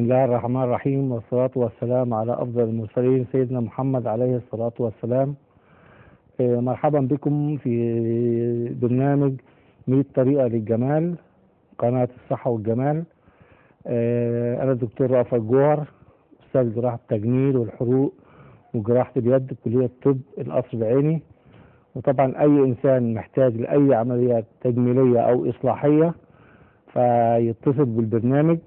الله الرحمن الرحيم والصلاة والسلام على أفضل المرسلين سيدنا محمد عليه الصلاة والسلام. آه، مرحبا بكم في برنامج 100 طريقة للجمال قناة الصحة والجمال. آه، أنا الدكتور رأفت جوهر أستاذ جراحة التجميل والحروق وجراحة اليد كلية الطب القصر العيني. وطبعا أي إنسان محتاج لأي عملية تجميلية أو إصلاحية فيتصل بالبرنامج.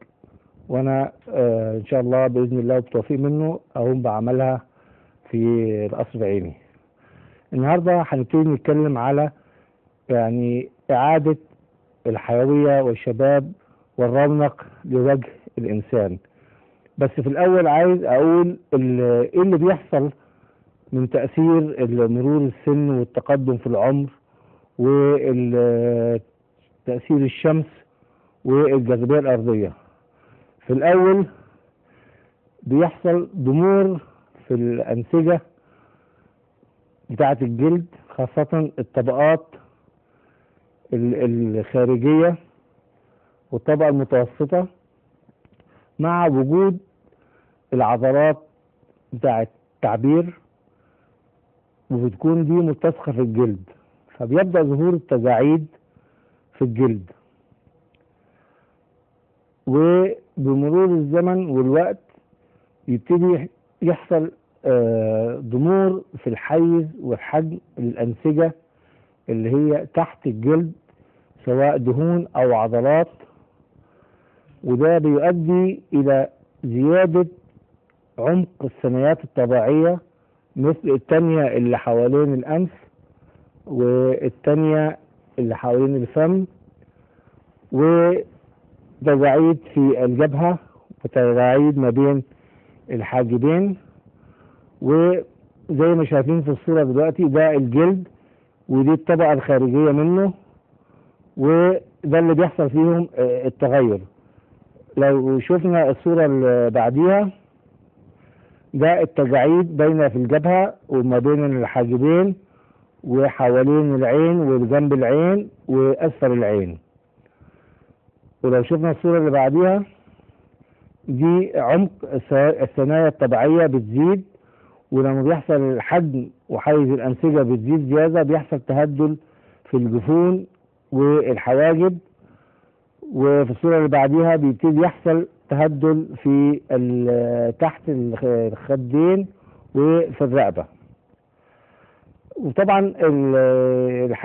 وأنا آه ان شاء الله بإذن الله وبتوفيق منه أقوم بعملها في القصر العيني. النهارده هنبتدي نتكلم على يعني إعادة الحيوية والشباب والرونق لوجه الإنسان. بس في الأول عايز أقول إيه اللي بيحصل من تأثير مرور السن والتقدم في العمر وتاثير الشمس والجاذبية الأرضية. في الأول بيحصل ضمور في الأنسجة بتاعة الجلد خاصة الطبقات ال- الخارجية والطبقة المتوسطة مع وجود العضلات بتاعة التعبير وبتكون دي ملتصقة في الجلد فبيبدأ ظهور التجاعيد في الجلد. وبمرور الزمن والوقت يبتدي يحصل آه، ضمور في الحيز والحجم الأنسجة اللي هي تحت الجلد سواء دهون أو عضلات. وده بيؤدي إلى زيادة عمق الثنايات الطبيعية مثل التانية اللي حوالين الأنف والتانية اللي حوالين الفم. و تجاعيد في الجبهة وتجاعيد ما بين الحاجبين. وزي ما شايفين في الصورة دلوقتي ده الجلد ودي الطبقة الخارجية منه وده اللي بيحصل فيهم آه، التغير. لو شفنا الصورة اللي بعديها ده التجاعيد بين في الجبهة وما بين الحاجبين وحوالين العين وجنب العين وأسفل العين. ولو شفنا الصورة اللي بعديها دي عمق الثنايا الطبيعية بتزيد ولما بيحصل الحجم وحيز الأنسجة بتزيد زيادة بيحصل تهدل في الجفون والحواجب. وفي الصورة اللي بعديها بيبتدي يحصل تهدل في تحت الخ- الخدين وفي الرقبة. وطبعا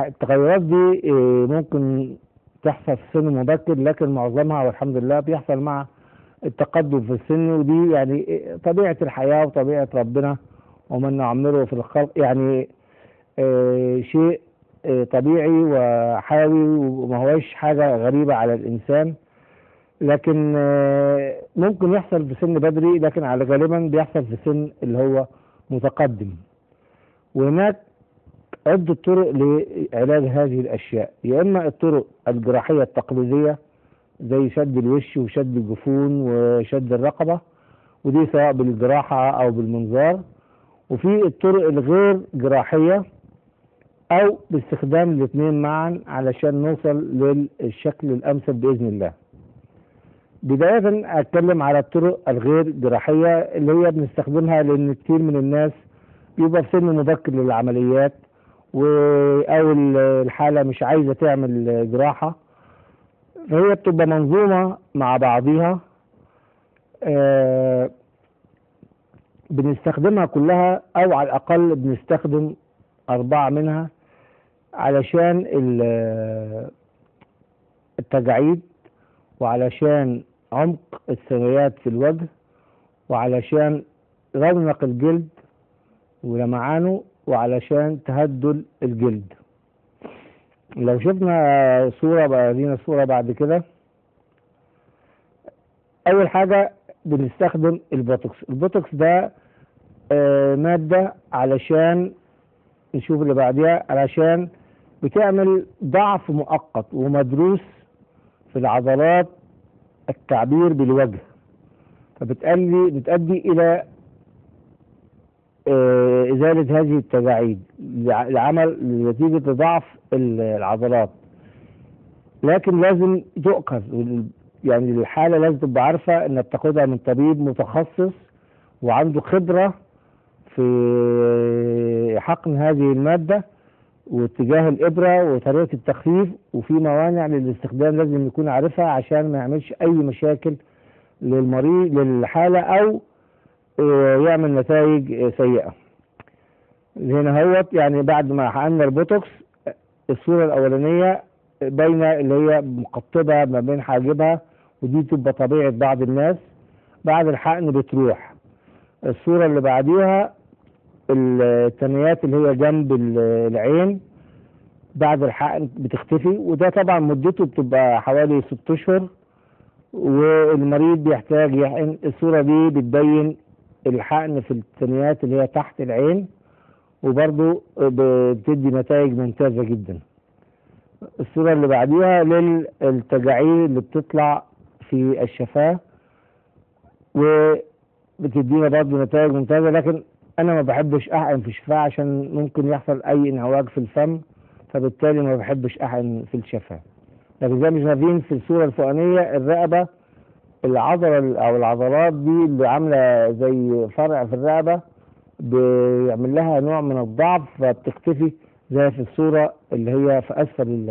التغيرات دي آه، ممكن تحصل في سن مبكر لكن معظمها والحمد لله بيحصل مع التقدم في السن ودي يعني طبيعة الحياة وطبيعة ربنا ومن نعمره في الخلق يعني آه شيء آه طبيعي وحيوي وما هوش حاجة غريبة على الإنسان. لكن آه ممكن يحصل في سن بدري لكن على غالبا بيحصل في سن اللي هو متقدم. وهناك عدة طرق لعلاج هذه الأشياء. يا إما الطرق الجراحية التقليدية زي شد الوش وشد الجفون وشد الرقبة ودي سواء بالجراحة أو بالمنظار. وفي الطرق الغير جراحية أو باستخدام الاثنين معا علشان نوصل للشكل الأمثل بإذن الله. بداية أتكلم على الطرق الغير جراحية اللي هي بنستخدمها لأن كتير من الناس بيبقى في سن مبكر للعمليات. و أو ال- الحالة مش عايزة تعمل جراحة. فهي بتبقى منظومة مع بعضيها. آه، بنستخدمها كلها أو على الأقل بنستخدم أربعة منها علشان ال- التجاعيد وعلشان عمق الثنايات في الوجه وعلشان رونق الجلد ولمعانه وعلشان تهدل الجلد. لو شفنا صورة بقى لينا صورة بعد كده. أول حاجة بنستخدم البوتوكس. البوتوكس ده آه، مادة علشان نشوف اللي بعديها علشان بتعمل ضعف مؤقت ومدروس في العضلات التعبير بالوجه. فبتأدي بتأدي إلى إزالة هذه التجاعيد لع- لعمل نتيجة ضعف ال- العضلات. لكن لازم تؤخذ يعني الحالة لازم تبقى عارفة انها بتاخدها من طبيب متخصص وعنده خبرة في حقن هذه المادة واتجاه الإبرة وطريقة التخفيف وفي موانع للاستخدام لازم يكون عارفها عشان ما يعملش أي مشاكل للمريض للحالة أو آه، يعمل نتائج سيئة. هنا هوت يعني بعد ما حقنا البوتوكس الصورة الأولانية باينة اللي هي مقطبة ما بين حاجبها ودي تبقى طبيعة بعض الناس. بعد الحقن بتروح. الصورة اللي بعديها التنيات اللي هي جنب العين بعد الحقن بتختفي. وده طبعا مدته بتبقى حوالي ست أشهر والمريض بيحتاج يحقن. الصورة دي بتبين الحقن في التنيات اللي هي تحت العين وبرضو بتدي نتائج ممتازة جدا. الصورة اللي بعديها للتجاعيد اللي بتطلع في الشفاه وبتدينا برضو نتائج ممتازة لكن أنا ما بحبش أحقن في الشفاه عشان ممكن يحصل أي انعواج في الفم فبالتالي ما بحبش أحقن في الشفاه. لكن زي ما في الصورة الفوقانية الرقبة العضلة أو العضلات دي اللي عاملة زي فرع في الرقبة بيعمل لها نوع من الضعف فبتختفي زي في الصورة اللي هي في أسفل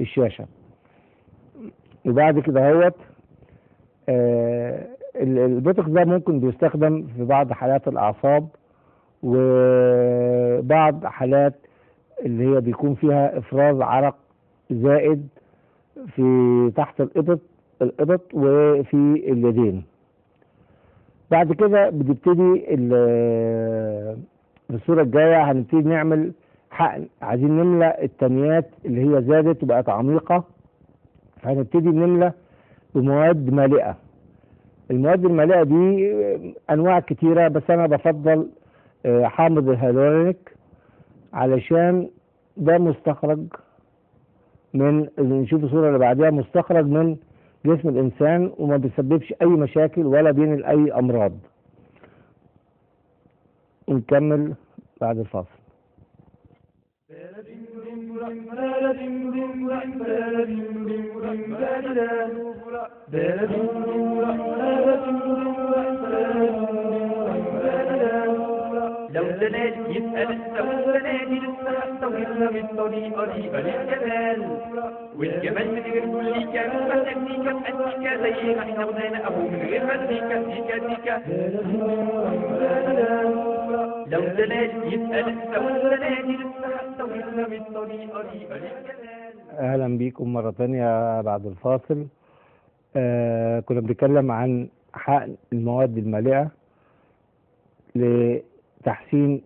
الشاشة. وبعد كده هوت آه البوتوكس ده ممكن بيستخدم في بعض حالات الأعصاب وبعض حالات اللي هي بيكون فيها إفراز عرق زائد في تحت الإبط. الإبط وفي اليدين. بعد كده بتبتدي في الصورة الجاية هنبتدي نعمل حقن. عايزين نملى التنيات اللي هي زادت وبقت عميقة. فهنبتدي نملى بمواد مالئة. المواد المالئة دي أنواع كتيرة بس أنا بفضل حامض الهيلورونيك علشان ده مستخرج من نشوف الصورة اللي بعدها مستخرج من جسم الإنسان وما بيسببش أي مشاكل ولا بينقل أي أمراض. نكمل بعد الفاصل. لو يسأل لو الزلال لسه طويلة بالطريقة دي الجمال والجمال من غير كل كام فتكنيكا بأنتيكا زي ما إحنا قلنا أهو من غير مزيكا ديكا ديكا لو زلال يسأل لو الزلال لسه طويلة بالطريقة دي الجمال أهلا بيكم مرة تانية بعد الفاصل. آه كنا بنتكلم عن حقن المواد المالئة لتحسين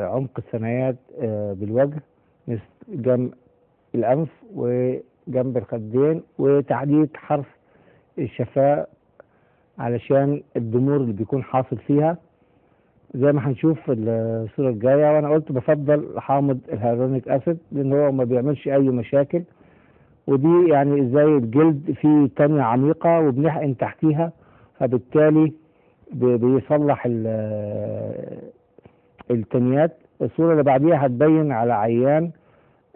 عمق الثنايات آه بالوجه مثل جنب الأنف وجنب الخدين وتحديد حرف الشفاه علشان الضمور اللي بيكون حاصل فيها. زي ما هنشوف في الصورة الجاية وأنا قلت بفضل حامض ال hyaluronic acid لأن هو ما بيعملش أي مشاكل. ودي يعني زي الجلد فيه تانية عميقة وبنحقن تحتيها فبالتالي بيصلح التنيات. الصورة اللي بعديها هتبين على عيان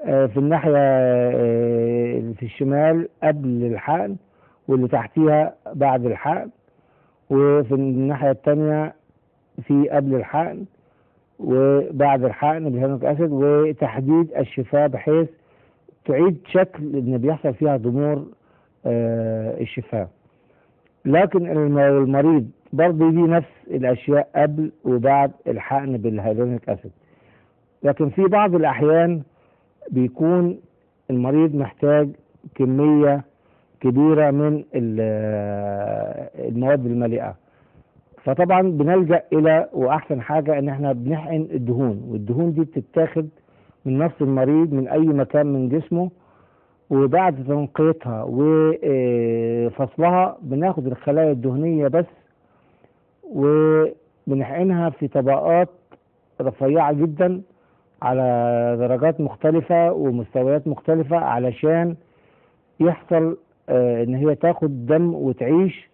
في الناحية في الشمال قبل الحقن واللي تحتيها بعد الحقن وفي الناحية التانية في قبل الحقن وبعد الحقن بالهيرونيك أسيد وتحديد الشفاه بحيث تعيد شكل إن بيحصل فيها ضمور آه الشفاه لكن المريض برضه يجي نفس الأشياء قبل وبعد الحقن بالهيلورونيك أسيد. لكن في بعض الأحيان بيكون المريض محتاج كمية كبيرة من المواد المالئه فطبعا بنلجأ إلى وأحسن حاجة إن إحنا بنحقن الدهون والدهون دي بتتاخد من نفس المريض من أي مكان من جسمه وبعد تنقيتها وفصلها بناخد الخلايا الدهنية بس وبنحقنها في طبقات رفيعة جدا على درجات مختلفة ومستويات مختلفة علشان يحصل إن هي تاخد دم وتعيش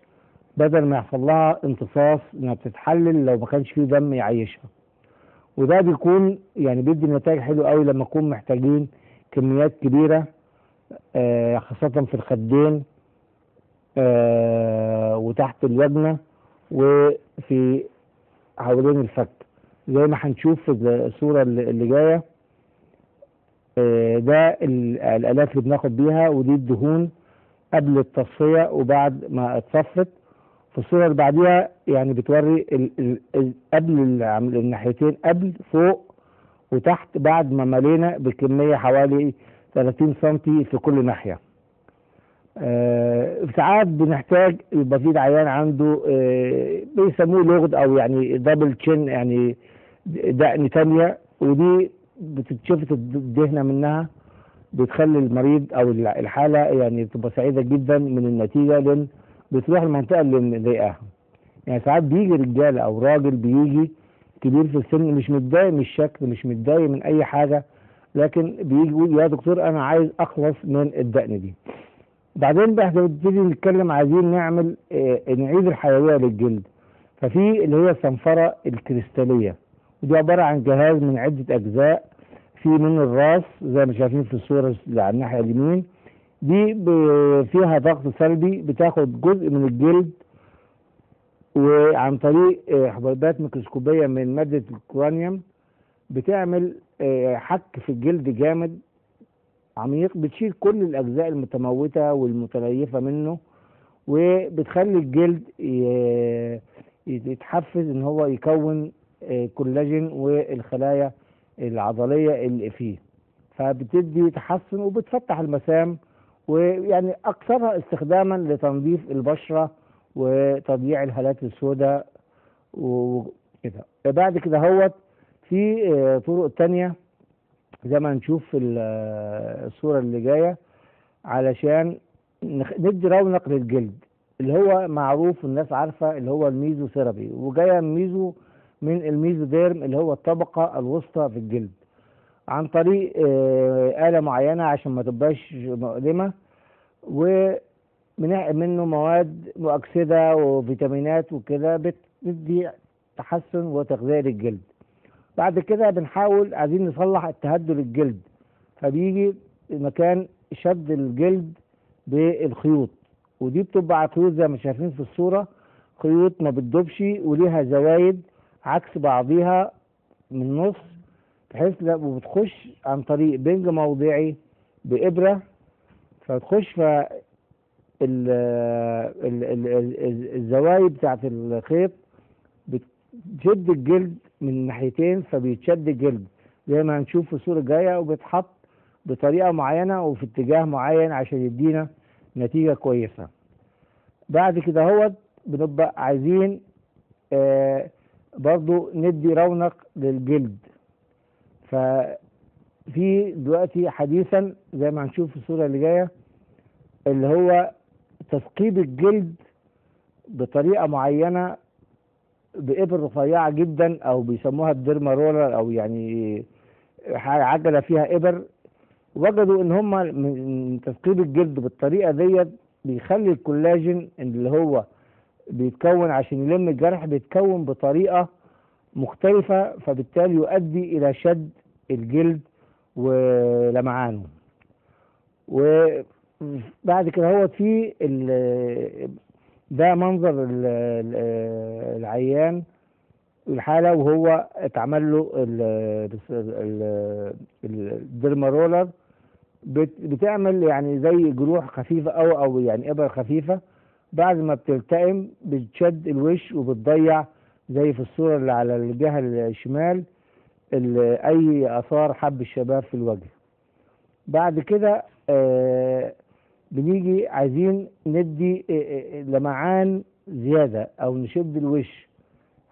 بدل ما يحصل لها امتصاص إنها بتتحلل لو ما كانش فيه دم يعيشها. وده بيكون يعني بيدي نتائج حلوة قوي لما نكون محتاجين كميات كبيرة آه خاصة في الخدين آه وتحت الوجنة. وفي حوالين الفك زي ما هنشوف في الصورة اللي جاية آه ده ال- الآلات اللي بناخد بيها ودي الدهون قبل التصفية وبعد ما اتصفت. في الصورة اللي بعديها يعني بتوري ال ال ال قبل الناحيتين قبل فوق وتحت بعد ما ملينا بكمية حوالي 30 سنتي في كل ناحية. ساعات بنحتاج في عيان عنده آه بيسموه لغد أو يعني دبل تشين يعني دقن تانية ودي بتتشفط الدهنة منها بتخلي المريض أو الحالة يعني تبقى سعيدة جدا من النتيجة لأن بتروح المنطقة اللي مضايقاها. يعني ساعات بيجي رجالة أو راجل بيجي كبير في السن مش متضايق من الشكل مش متضايق من أي حاجة لكن بيجي يقول يا دكتور أنا عايز أخلص من الدقن دي. بعدين بقى بنبتدي نتكلم عايزين نعمل آه، نعيد الحيوية للجلد. ففي اللي هي الصنفرة الكريستالية. ودي عبارة عن جهاز من عدة أجزاء. في منه الراس زي ما شايفين في الصورة اللي على الناحية اليمين. دي فيها ضغط سلبي بتاخد جزء من الجلد. وعن طريق آه، حبيبات ميكروسكوبية من مادة الكورانيوم بتعمل آه، حك في الجلد جامد. عميق بتشيل كل الأجزاء المتموتة والمتليفة منه وبتخلي الجلد يتحفز إن هو يكون آه، كولاجين والخلايا العضلية اللي فيه. فبتدي تحسن وبتفتح المسام ويعني أكثرها استخداما لتنظيف البشرة وتضييع الهالات السوداء وكده. بعد كده هوت في آه، طرق تانية. زي ما هنشوف في ال- الصورة اللي جاية علشان ندي رونق للجلد اللي هو معروف الناس عارفة اللي هو الميزو ثيرابي. وجاية الميزو من الميزوديرم اللي هو الطبقة الوسطى في الجلد. عن طريق آه، آلة معينة عشان ما تبقاش مؤلمة. ومنح منه مواد مؤكسدة وفيتامينات وكده بتدي تحسن وتغذية للجلد. بعد كده بنحاول عايزين نصلح التهدل الجلد. فبيجي مكان شد الجلد بالخيوط ودي بتبقى خيوط زي ما شايفين في الصورة خيوط ما بتدوبش وليها زوايد عكس بعضيها من النص بحيث لو بتخش عن طريق بنج موضعي بإبرة فتخش ف ال- ال- ال- ال- الزوايد بتاعت الخيط بتشد الجلد من ناحيتين فبيتشد الجلد زي ما هنشوف في الصورة الجاية وبيتحط بطريقة معينة وفي اتجاه معين عشان يدينا نتيجة كويسة. بعد كده هو بنبقى عايزين آه برضو ندي رونق للجلد. ففي دلوقتي حديثا زي ما هنشوف في الصورة اللي جاية اللي هو تثقيب الجلد بطريقة معينة بإبر رفيعة جدا أو بيسموها الديرما رولر أو يعني عجلة فيها إبر. وجدوا إن هم من تثقيب الجلد بالطريقة ديت بيخلي الكولاجين اللي هو بيتكون عشان يلم الجرح بيتكون بطريقة مختلفة فبالتالي يؤدي إلى شد الجلد ولمعانه. وبعد كده هو في ده منظر ال- ال- العيان الحالة وهو اتعمل له ال- ال- ال- الديرما رولر. بت- بتعمل يعني زي جروح خفيفة أو أو يعني إبر خفيفة. بعد ما بتلتئم بتشد الوش وبتضيع زي في الصورة اللي على الجهة الشمال ال- أي آثار حب الشباب في الوجه. بعد كده آه بنيجي عايزين ندي آه، آه، لمعان زيادة أو نشد الوش.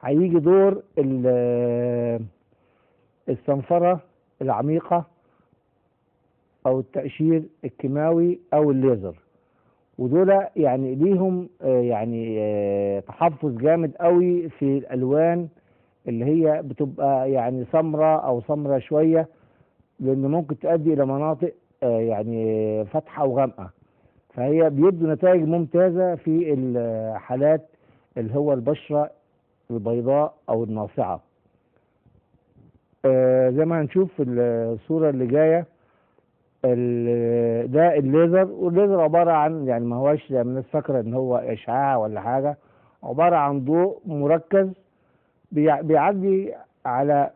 هيجي دور ال- آه، الصنفرة العميقة أو التقشير الكيماوي أو الليزر. ودول يعني ليهم آه، يعني آه، تحفظ جامد قوي في الألوان اللي هي بتبقى يعني سمراء أو سمراء شوية لأن ممكن تؤدي إلى مناطق آه، يعني فاتحة وغامقة فهي بيدوا نتائج ممتازة في الحالات اللي هو البشرة البيضاء أو الناصعة. آه، زي ما هنشوف في الصورة اللي جاية ده الليزر والليزر عبارة عن يعني ما هوش زي الناس فاكرة إن هو إشعاع ولا حاجة عبارة عن ضوء مركز بيع- بيعدي على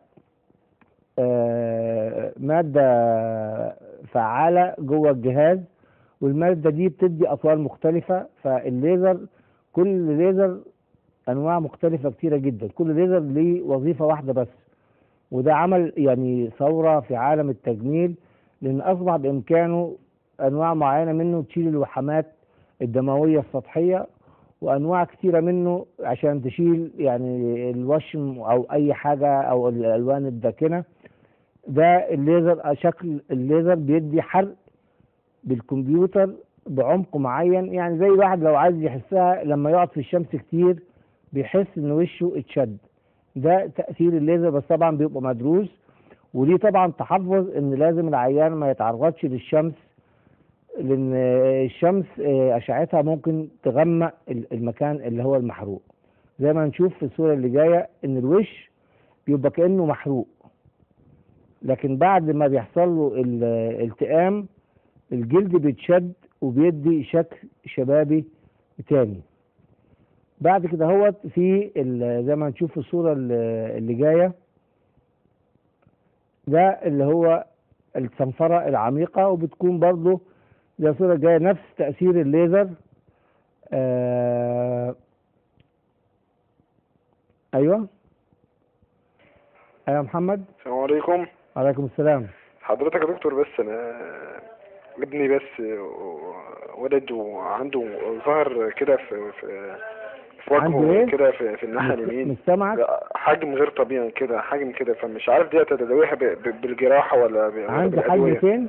آه، مادة فعالة جوه الجهاز والمادة دي بتدي أطوال مختلفة فالليزر كل ليزر أنواع مختلفة كتيرة جدا. كل ليزر ليه وظيفة واحدة بس وده عمل يعني ثورة في عالم التجميل لأن أصبح بإمكانه أنواع معينة منه تشيل الوحمات الدموية السطحية وأنواع كتيرة منه عشان تشيل يعني الوشم أو أي حاجة أو الألوان الداكنة. ده الليزر شكل الليزر بيدي حرق بالكمبيوتر بعمق معين يعني زي واحد لو عايز يحسها لما يقعد في الشمس كتير بيحس إن وشه اتشد. ده تأثير الليزر بس طبعا بيبقى مدروس. وليه طبعا تحفظ إن لازم العيان ما يتعرضش للشمس لأن الشمس آه، أشعتها ممكن تغمق ال- المكان اللي هو المحروق. زي ما نشوف في الصورة اللي جاية إن الوش بيبقى كأنه محروق. لكن بعد ما بيحصل له الالتئام الجلد بيتشد وبيدي شكل شبابي تاني. بعد كده هو في زي ما نشوف في الصورة ال- اللي جاية ده اللي هو الصنفرة العميقة وبتكون برضو زي الصورة الجاية نفس تأثير الليزر. آه أيوه. أيوه محمد. السلام عليكم. عليكم السلام. حضرتك يا دكتور بس أنا ابني بس ولد وعنده ظهر كده في في في وجهه إيه؟ كده في, في الناحية اليمين حجم غير طبيعي كده حجم كده فمش عارف دي تداويها بالجراحة ولا عنده حجم. فين؟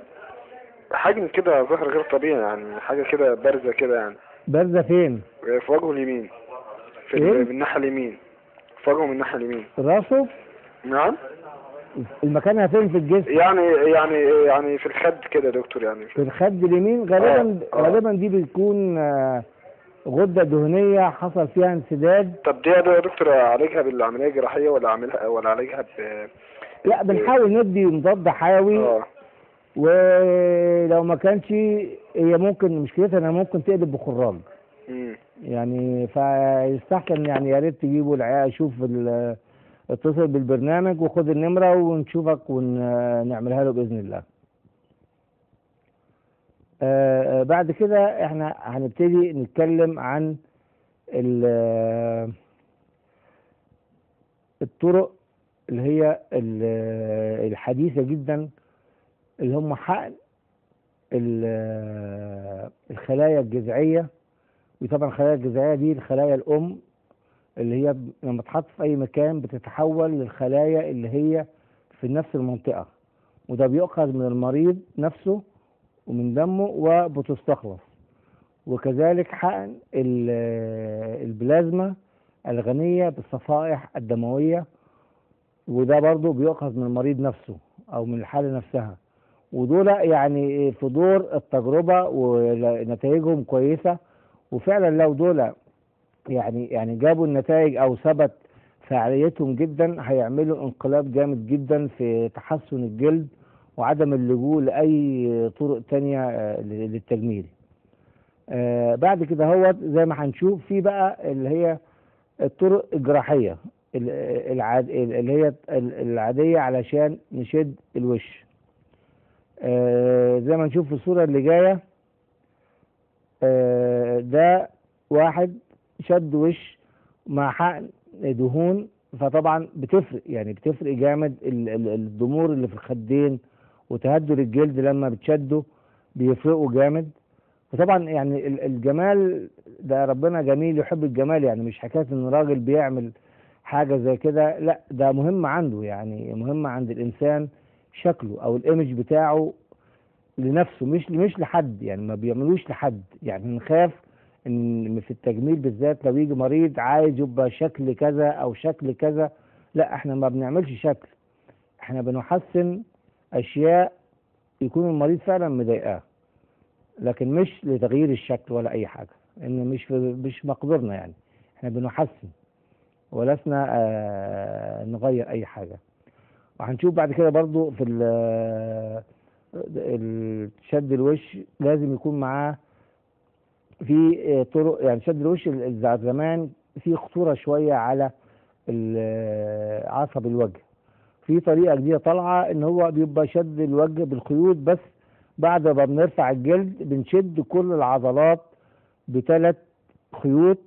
حجم كده ظهر غير طبيعي يعني حاجة كده بارزة كده يعني بارزة فين؟ في وجهه اليمين في إيه؟ الناحية اليمين في وجهه من الناحية اليمين راسه نعم المكانها فين في الجسم؟ يعني يعني يعني في الخد كده يا دكتور يعني. في الخد اليمين غالبا آه، آه. غالبا دي بتكون آه، غدة دهنية حصل فيها انسداد. طب دي يا دكتور اعالجها بالعملية الجراحية ولا اعملها ولا اعالجها ب لا بنحاول ندي مضاد حيوي. آه. ولو ما كانش هي ممكن مشكلتها إنها ممكن تقلب بخراج. يعني فيستحسن يعني يا ريت تجيبوا العيال أشوف ال- اتصل بالبرنامج وخد النمرة ونشوفك ونعملها له بإذن الله. آه، آه، بعد كده إحنا هنبتدي نتكلم عن ال- الطرق اللي هي ال- الحديثة جدا اللي هم حقن ال- الخلايا الجذعية. وطبعا الخلايا الجذعية دي الخلايا الأم اللي هي لما تحط في أي مكان بتتحول للخلايا اللي هي في نفس المنطقة. وده بيؤخذ من المريض نفسه ومن دمه وبتستخلص. وكذلك حقن ال- البلازما الغنية بالصفائح الدموية. وده برضو بيؤخذ من المريض نفسه أو من الحالة نفسها. ودول يعني في دور التجربة ونتائجهم كويسة. وفعلا لو دول يعني يعني جابوا النتائج أو ثبت فعاليتهم جدا هيعملوا انقلاب جامد جدا في تحسن الجلد وعدم اللجوء لأي طرق تانية آه، للتجميل. آه، بعد كده هو زي ما هنشوف في بقى اللي هي الطرق الجراحية اللي هي ال- العادية علشان نشد الوش. آه، زي ما نشوف في الصورة اللي جاية ده واحد شد وش مع حقن دهون فطبعا بتفرق يعني بتفرق جامد ال- ال- الضمور اللي في الخدين وتهدر الجلد لما بتشده بيفرقوا جامد. وطبعا يعني ال- الجمال ده ربنا جميل يحب الجمال يعني مش حكاية إن راجل بيعمل حاجة زي كده لا ده مهم عنده يعني مهم عند الإنسان شكله أو الإيمج بتاعه لنفسه مش مش لحد يعني ما بيعملوش لحد يعني نخاف إن في التجميل بالذات لو يجي مريض عايز يبقى شكل كذا أو شكل كذا لا إحنا ما بنعملش شكل. إحنا بنحسن أشياء يكون المريض فعلا مضايقاه لكن مش لتغيير الشكل ولا أي حاجة ان مش مش مقدورنا يعني. إحنا بنحسن ولسنا آه نغير أي حاجة. وهنشوف بعد كده برضو في ال- شد الوش لازم يكون معاه في آه، طرق يعني شد الوش ال- بتاع زمان. في خطورة شوية على آه، عصب الوجه. في طريقة جديدة طالعة إن هو بيبقى شد الوجه بالخيوط بس بعد ما بنرفع الجلد بنشد كل العضلات بثلاث خيوط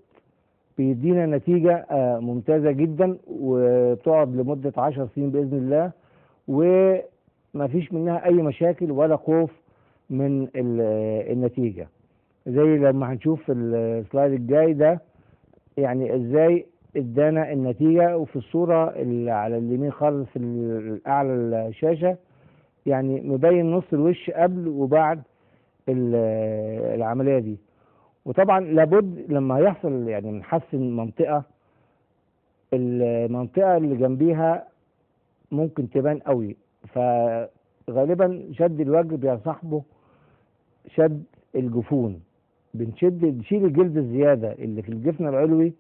بيدينا نتيجة آه، ممتازة جدا وبتقعد لمدة عشر سنين بإذن الله وما فيش منها أي مشاكل ولا خوف من ال- النتيجة. زي لما هنشوف السلايد الجاي ده يعني إزاي إدانا النتيجة وفي الصورة اللي على اليمين خالص أعلى الشاشة. يعني مبين نص الوش قبل وبعد ال- العملية دي. وطبعا لابد لما يحصل يعني نحسن منطقة المنطقة اللي جنبيها ممكن تبان قوي. فغالبا شد الوجه بيصاحبه شد الجفون. بنشد نشيل الجلد الزيادة اللي في الجفن العلوي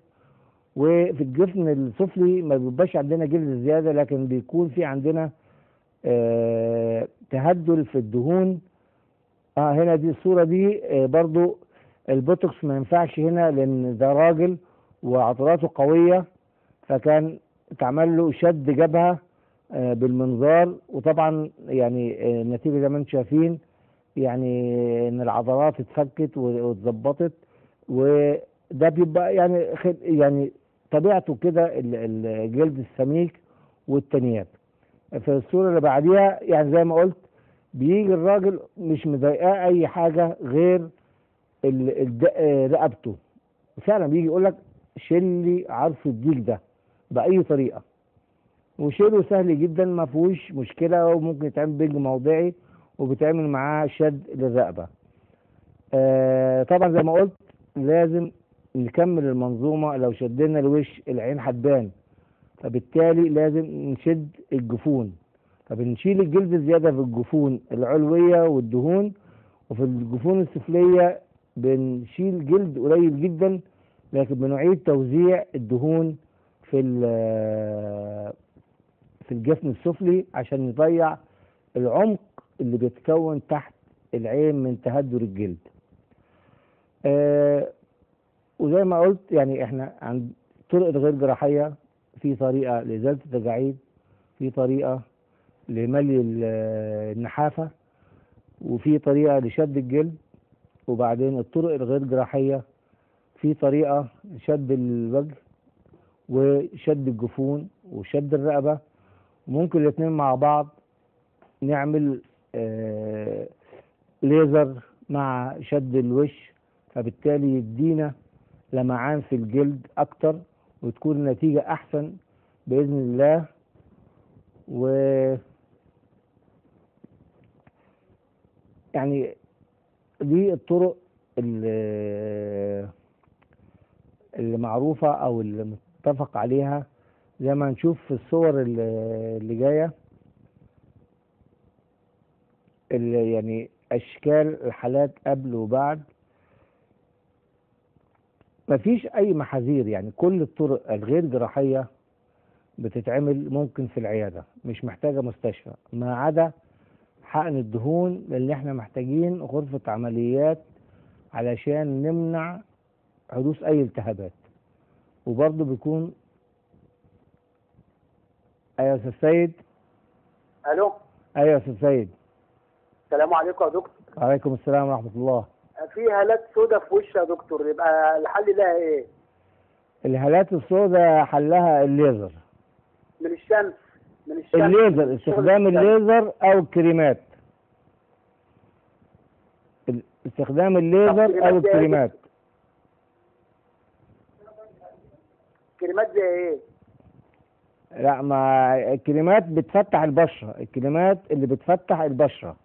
وفي الجفن السفلي ما بيبقاش عندنا جلد زيادة لكن بيكون في عندنا آه تهدل في الدهون. آه هنا دي الصورة دي آه برضو البوتوكس ما ينفعش هنا لأن ده راجل وعضلاته قوية فكان اتعمل له شد جبهة آه بالمنظار. وطبعا يعني آه النتيجة زي ما أنتم شايفين يعني إن العضلات اتفكت واتظبطت وده بيبقى يعني يعني طبيعته كده ال- الجلد السميك والتنيات في الصورة اللي بعديها يعني زي ما قلت بيجي الراجل مش مضايقاه أي حاجة غير رقبته. فعلا بيجي يقول لك شيل لي عرف الديك ده بأي طريقة. وشيله سهل جدا ما فيهوش مشكلة وممكن يتعمل بنج موضعي. وبيتعمل معاه شد للرقبة. آه طبعا زي ما قلت لازم نكمل المنظومة لو شدنا الوش العين هتبان فبالتالي لازم نشد الجفون. فبنشيل الجلد الزيادة في الجفون العلوية والدهون وفي الجفون السفلية بنشيل جلد قليل جدا لكن بنعيد توزيع الدهون في ال- في الجفن السفلي عشان نضيع العمق اللي بيتكون تحت العين من تهدر الجلد. آه وزي ما قلت يعني إحنا عند طرق الغير جراحية في طريقة لإزالة التجاعيد في طريقة لملي ال- النحافة وفي طريقة لشد الجلد وبعدين الطرق الغير جراحية في طريقة لشد الوجه وشد الجفون وشد الرقبة. ممكن الاتنين مع بعض نعمل آه ليزر مع شد الوش فبالتالي يدينا لمعان في الجلد أكتر وتكون النتيجة أحسن بإذن الله. و يعني دي الطرق اللي, معروفة أو اللي متفق عليها. زي ما هنشوف في الصور اللي جاية يعني أشكال الحالات قبل وبعد. مفيش أي محاذير يعني كل الطرق الغير جراحية بتتعمل ممكن في العيادة مش محتاجة مستشفى ما عدا حقن الدهون لأن إحنا محتاجين غرفة عمليات علشان نمنع حدوث أي التهابات. وبرضه بيكون أيوه يا أستاذ سيد؟ ألو؟ أيوه يا أستاذ سيد. السلام عليكم يا دكتور. وعليكم السلام ورحمة الله. في هالات سودة في وشي يا دكتور يبقى الحل لها إيه؟ الهالات السوداء حلها الليزر. من الشمس من الشمس. الليزر استخدام. الليزر أو الكريمات ال- استخدام الليزر أو الكريمات إيه؟ كريمات زي إيه؟ لا ما الكريمات بتفتح البشرة. الكريمات اللي بتفتح البشرة.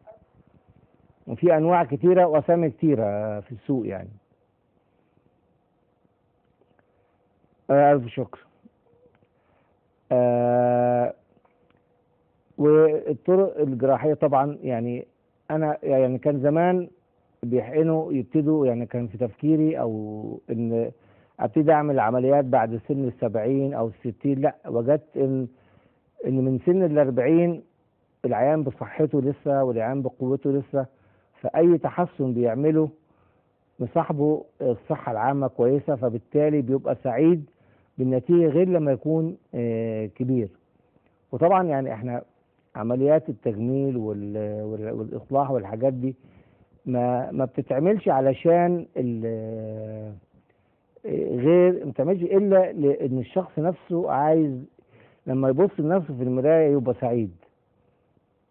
وفي أنواع كتيرة وأسامي كتيرة في السوق يعني. آه، ألف شكر. آه والطرق الجراحية طبعا يعني أنا يعني كان زمان بيحقنوا يبتدوا يعني كان في تفكيري أو إن أبتدي أعمل عمليات بعد سن السبعين أو الستين. لأ وجدت إن إن من سن الأربعين العيان بصحته لسه والعيان بقوته لسه فأي تحسن بيعمله مصاحبه الصحة العامة كويسة فبالتالي بيبقى سعيد بالنتيجة غير لما يكون آه، كبير. وطبعا يعني إحنا عمليات التجميل وال- وال- والإصلاح والحاجات دي ما ما بتتعملش علشان غير ما بتعملش إلا لأن الشخص نفسه عايز لما يبص لنفسه في المراية يبقى سعيد.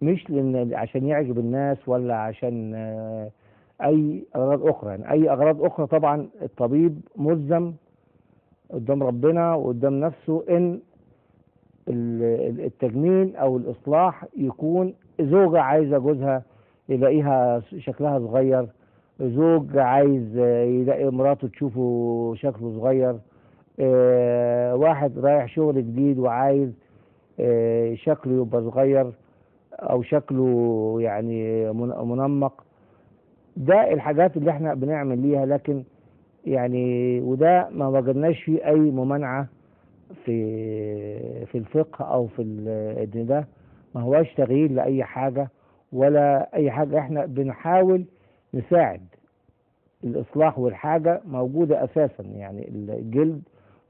مش لأن عشان يعجب الناس ولا عشان آه، أي أغراض أخرى. يعني أي أغراض أخرى طبعا الطبيب ملزم قدام ربنا وقدام نفسه إن ال- التجميل أو الإصلاح يكون زوجة عايزة جوزها يلاقيها شكلها صغير زوج عايز آه، يلاقي مراته تشوفه شكله صغير آه، واحد رايح شغل جديد وعايز شكله يبقى صغير. أو شكله يعني من- منمق. ده الحاجات اللي إحنا بنعمل ليها لكن يعني وده ما وجدناش فيه أي ممانعة في في الفقه أو في إن ده ما هواش تغيير لأي حاجة ولا أي حاجة. إحنا بنحاول نساعد الإصلاح والحاجة موجودة أساسا يعني الجلد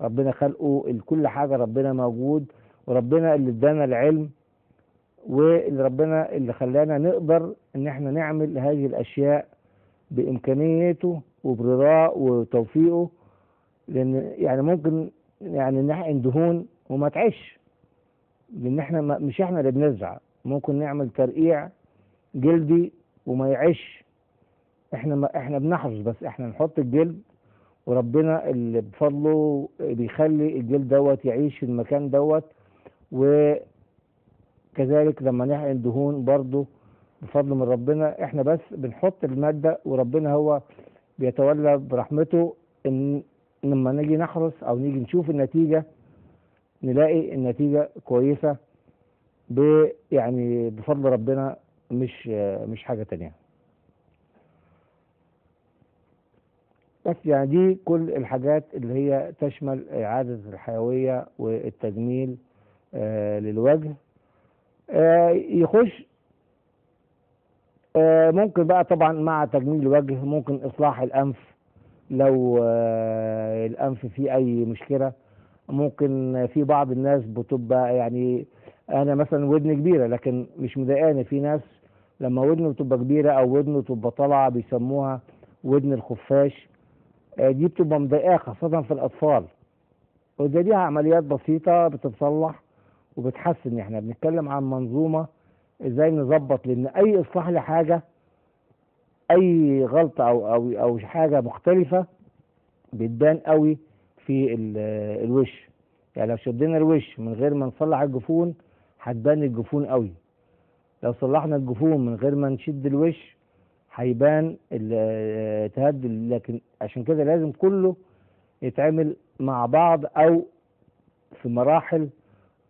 ربنا خلقه كل حاجة ربنا موجود وربنا اللي ادانا العلم واللي ربنا اللي خلانا نقدر إن إحنا نعمل هذه الأشياء بإمكانيته وبرضاه وتوفيقه لأن يعني ممكن يعني نحقن دهون وما تعيش. لأن إحنا مش إحنا اللي بنزرع. ممكن نعمل ترقيع جلدي وما يعيش. إحنا ما إحنا بنحرس بس إحنا نحط الجلد وربنا اللي بفضله بيخلي الجلد دوت يعيش في المكان دوت وكذلك لما نحقن دهون برضه بفضل من ربنا إحنا بس بنحط المادة وربنا هو بيتولى برحمته ان لما نيجي نحرس أو نيجي نشوف النتيجة نلاقي النتيجة كويسة ب يعني بفضل ربنا مش مش حاجة تانية. بس يعني دي كل الحاجات اللي هي تشمل إعادة الحيوية والتجميل آه للوجه. يخش آه ممكن بقى طبعا مع تجميل الوجه ممكن إصلاح الأنف لو آه الأنف فيه أي مشكلة. ممكن في بعض الناس بتبقى يعني أنا مثلا ودني كبيرة لكن مش مضايقاني. في ناس لما ودنه بتبقى كبيرة أو ودنه تبقى طالعة بيسموها ودن الخفاش آه دي بتبقى مضايقاه خاصة في الأطفال. وده دي عمليات بسيطة بتتصلح. وبتحسن. إحنا بنتكلم عن منظومة إزاي نظبط لأن اي اصلاح لحاجة اي غلطة أو أو أو حاجة مختلفة بتبان قوي في ال- الوش. يعني لو شدينا الوش من غير ما نصلح الجفون هتبان الجفون قوي. لو صلحنا الجفون من غير ما نشد الوش هيبان ال- تهدي. لكن عشان كده لازم كله يتعمل مع بعض أو في مراحل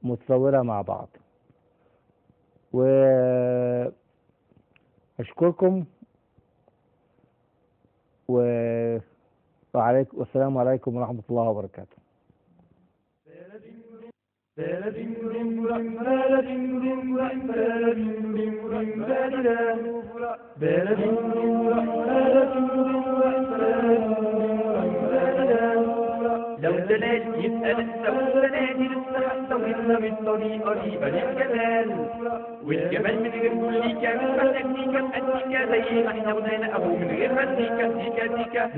متصورة مع بعض و أشكركم و وعليكم والسلام عليكم ورحمة الله وبركاته لو تنادي يسأل لو تنادي لسه حتى من طريقة قريبة للجمال والجمال من غير كل كامل فالتكنيكا أنتيكا زي ما إحنا قلنا أهو من غير مزيكا ديكا ديكا